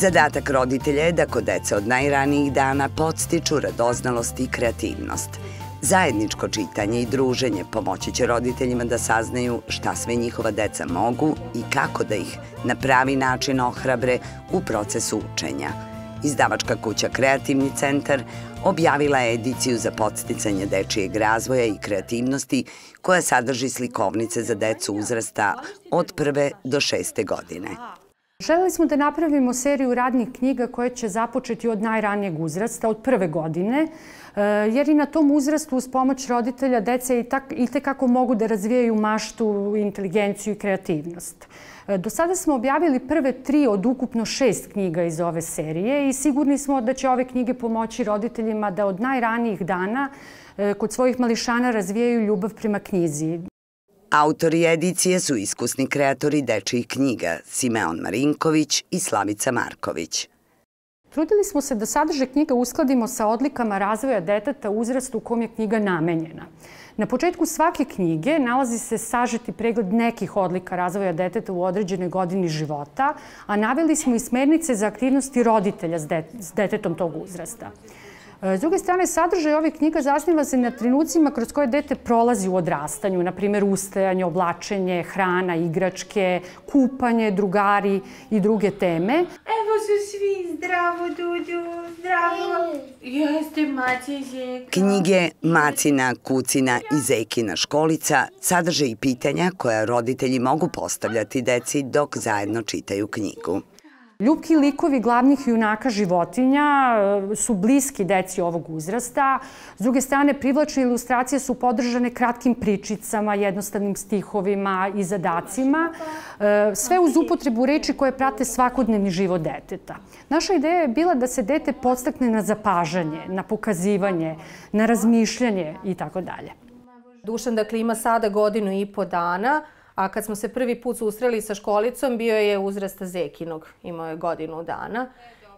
Zadatak roditelja je da kod dece od najranijih dana podstiču radoznalost i kreativnost. Zajedničko čitanje i druženje pomoći će roditeljima da saznaju šta sve njihova deca mogu i kako da ih na pravi način ohrabre u procesu učenja. Izdavačka kuća Kreativni centar objavila je ediciju za podsticanje dečijeg razvoja i kreativnosti koja sadrži slikovnice za decu uzrasta od prve do šeste godine. Želeli smo da napravimo seriju radnih knjiga koje će započeti od najranijeg uzrasta, od prve godine, e, jer i na tom uzrastu uz pomoć roditelja deca i, tak, i tekako mogu da razvijaju maštu, inteligenciju i kreativnost. E, do sada smo objavili prve tri od ukupno šest knjiga iz ove serije i sigurni smo da će ove knjige pomoći roditeljima da od najranijih dana e, kod svojih mališana razvijaju ljubav prema knjizi. Autori edicije su iskusni kreatori dečijih knjiga Simeon Marinković i Slavica Marković. Trudili smo se da sadrže knjiga uskladimo sa odlikama razvoja deteta uzrastu u kom je knjiga namenjena. Na početku svake knjige nalazi se sažeti pregled nekih odlika razvoja deteta u određenoj godini života, a naveli smo i smernice za aktivnosti roditelja s detetom tog uzrasta. E, s druge strane, sadržaj ovih knjiga zasniva se na trenucima kroz koje dete prolazi u odrastanju, na primjer ustajanje, oblačenje, hrana, igračke, kupanje, drugari i druge teme. Evo su svi, zdravo Dudu, zdravo. Jeste Maci i Zeka. Knjige Macina, Kucina i Zekina školica sadrže i pitanja koja roditelji mogu postavljati deci dok zajedno čitaju knjigu. Ljubki likovi glavnih junaka životinja e, su bliski deci ovog uzrasta. S druge strane, privlačne ilustracije su podržane kratkim pričicama, jednostavnim stihovima i zadacima. E, sve uz upotrebu reči koje prate svakodnevni život deteta. Naša ideja je bila da se dete podstakne na zapažanje, na pokazivanje, na razmišljanje i tako dalje. Dušan, dakle, ima sada godinu i po dana a kad smo se prvi put susreli sa školicom, bio je uzrasta Zekinog, imao je godinu dana.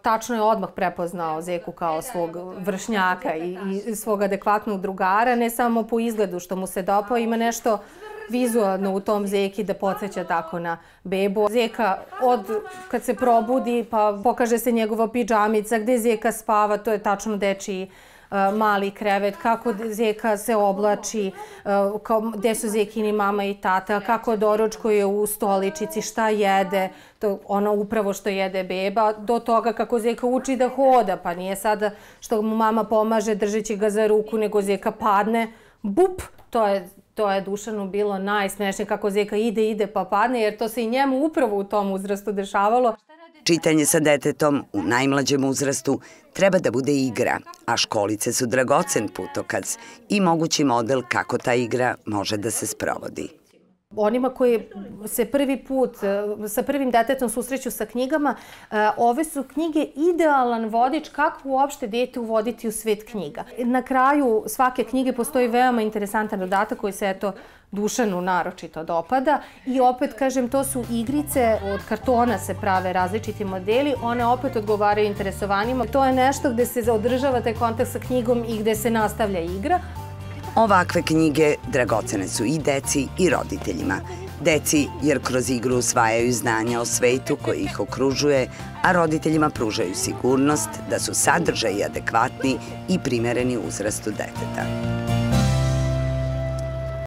Tačno je odmah prepoznao Zeku kao svog vršnjaka i, i svog adekvatnog drugara, ne samo po izgledu što mu se dopao, ima nešto vizualno u tom Zeki da podsjeća tako na bebu. Zeka od kad se probudi pa pokaže se njegova pidžamica gde Zeka spava, to je tačno dečiji mali krevet, kako Zeka se oblači, gde su Zekini mama i tata, kako doručkuje u stoličici, šta jede, to ono upravo što jede beba, do toga kako Zeka uči da hoda, pa nije sada što mu mama pomaže držeći ga za ruku, nego Zeka padne, bup, to je to je Dušanu bilo najsmešnije kako Zeka ide, ide pa padne, jer to se i njemu upravo u tom uzrastu dešavalo. Čitanje sa detetom u najmlađem uzrastu treba da bude igra, a školice su dragocen putokaz i mogući model kako ta igra može da se sprovodi. Onima koji se prvi put e, sa prvim detetom susreću sa knjigama, e, ove su knjige idealan vodič kako uopšte dete uvoditi u svet knjiga. Na kraju svake knjige postoji veoma interesantan dodatak koji se eto Dušanu naročito dopada i opet kažem to su igrice od kartona se prave različiti modeli, one opet odgovaraju interesovanima. To je nešto gde se održava taj kontakt sa knjigom i gde se nastavlja igra. Ovakve knjige dragocene su i deci i roditeljima. Deci jer kroz igru usvajaju znanja o svetu koji ih okružuje, a roditeljima pružaju sigurnost da su sadržaji adekvatni i primereni uzrastu deteta.